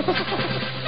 Ha ha ha ha!